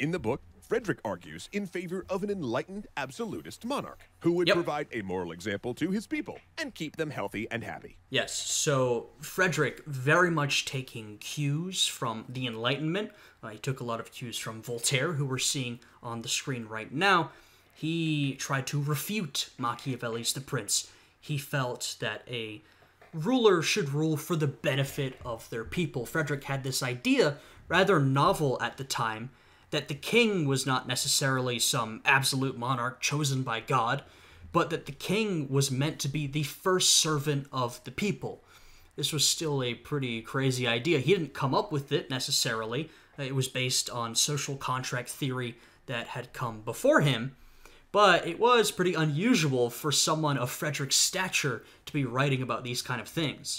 In the book, Frederick argues in favor of an enlightened absolutist monarch who would Yep. provide a moral example to his people and keep them healthy and happy. Yes, so Frederick very much taking cues from the Enlightenment. Uh, he took a lot of cues from Voltaire, who we're seeing on the screen right now. He tried to refute Machiavelli's The Prince. He felt that a ruler should rule for the benefit of their people. Frederick had this idea, rather novel at the time, that the king was not necessarily some absolute monarch chosen by God, but that the king was meant to be the first servant of the people. This was still a pretty crazy idea. He didn't come up with it necessarily, it was based on social contract theory that had come before him. But it was pretty unusual for someone of Frederick's stature to be writing about these kind of things.